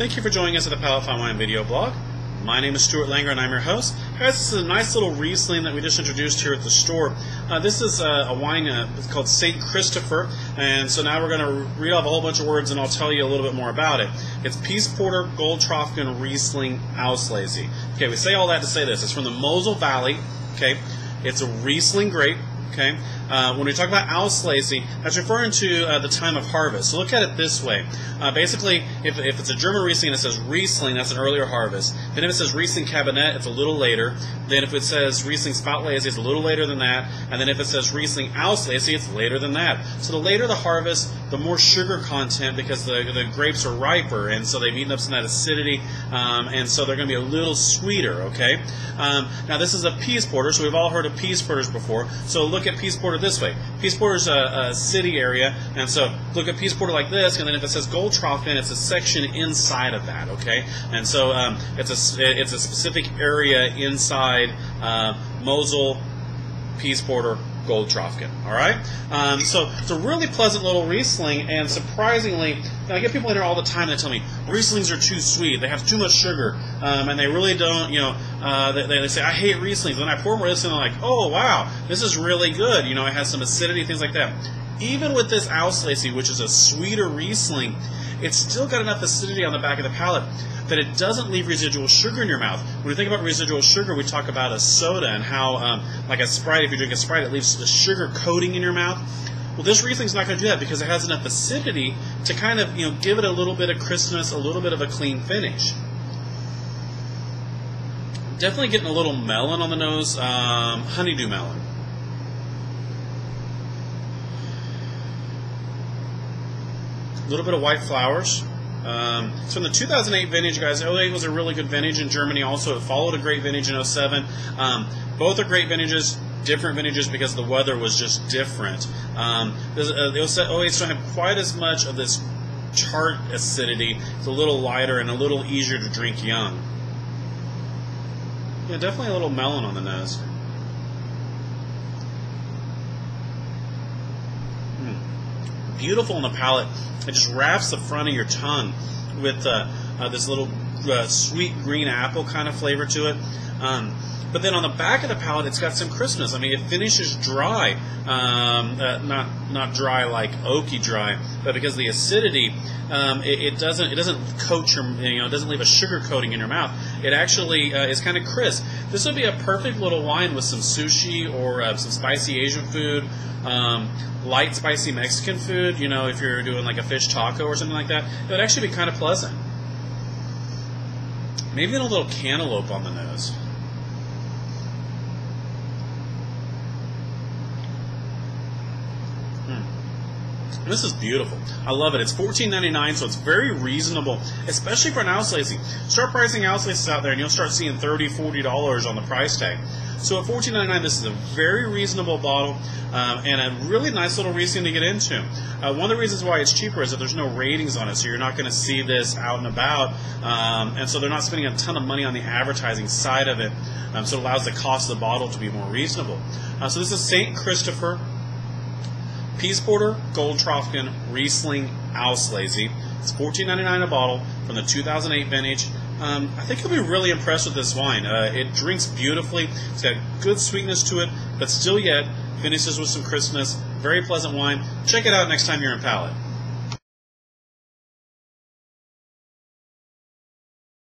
Thank you for joining us at the Palate Fine Wine video blog. My name is Stuart Langer and I'm your host. Guys, this is a nice little Riesling that we just introduced here at the store. Uh, this is a, a wine uh, called St. Christopher, and so now we're going to read off a whole bunch of words and I'll tell you a little bit more about it. It's Piesporter Gold Goldtropfen Riesling Auslese. Okay, we say all that to say this. It's from the Mosel Valley. Okay, it's a Riesling grape. Okay, uh, when we talk about Auslese, that's referring to uh, the time of harvest. So look at it this way. Uh, basically, if, if it's a German Riesling and it says Riesling, that's an earlier harvest. Then if it says Riesling Kabinett, it's a little later. Then if it says Riesling Spätlese, it's a little later than that. And then if it says Riesling Auslese, it's later than that. So the later the harvest, the more sugar content because the, the grapes are riper, and so they've eaten up some of that acidity, um, and so they're going to be a little sweeter, okay? Um, now this is a Piesporter, so we've all heard of Piesporters before. So look at Piesporter this way. Piesport is a, a city area, and so look at Piesport like this, and then if it says Goldtropfen, it's a section inside of that, okay? And so um, it's a it's a specific area inside uh, Mosel, Pies Porter, Goldtropfen. All right, um, so it's a really pleasant little Riesling, and surprisingly, I get people in here all the time that tell me Rieslings are too sweet, they have too much sugar, um, and they really don't. You know, uh, they, they, say I hate Rieslings. When I pour more Riesling, I'm like, oh wow, this is really good. You know, it has some acidity, things like that. Even with this Auslese, which is a sweeter Riesling, it's still got enough acidity on the back of the palate that it doesn't leave residual sugar in your mouth. When we think about residual sugar, we talk about a soda and how, um, like a Sprite, if you drink a Sprite, it leaves the sugar coating in your mouth. Well, this Riesling's not going to do that because it has enough acidity to kind of, you know, give it a little bit of crispness, a little bit of a clean finish. Definitely getting a little melon on the nose, um, honeydew melon. Little bit of white flowers. Um, in the 2008 vintage, guys, 08 was a really good vintage in Germany. Also, it followed a great vintage in 07. Um, both are great vintages, different vintages because the weather was just different. Um, the 08 don't have quite as much of this tart acidity. It's a little lighter and a little easier to drink young. Yeah, definitely a little melon on the nose. Beautiful in the palate. It just wraps the front of your tongue with uh, uh, this little uh, sweet green apple kind of flavor to it. Um, but then on the back of the palate, it's got some crispness. I mean, it finishes dry, um, uh, not not dry like oaky dry, but because of the acidity, um, it, it, doesn't it doesn't coat your you know it doesn't leave a sugar coating in your mouth. It actually uh, is kind of crisp. This would be a perfect little wine with some sushi or uh, some spicy Asian food. Um, light spicy Mexican food, you know, if you're doing like a fish taco or something like that, it would actually be kind of pleasant. Maybe a little cantaloupe on the nose. This is beautiful. I love it. It's $14.99, so it's very reasonable, especially for an Auslese. Start pricing Ausleses out there, and you'll start seeing $30, $40 on the price tag. So at $14.99, this is a very reasonable bottle um, and a really nice little reason to get into. Uh, one of the reasons why it's cheaper is that there's no ratings on it, so you're not going to see this out and about, um, and so they're not spending a ton of money on the advertising side of it. Um, so it allows the cost of the bottle to be more reasonable. Uh, so this is St. Christopher Piesporter Goldtropfen Riesling Auslese. It's $14.99 a bottle from the 2008 vintage. Um, I think you'll be really impressed with this wine. Uh, it drinks beautifully. It's got good sweetness to it, but still yet finishes with some crispness. Very pleasant wine. Check it out next time you're in Palate.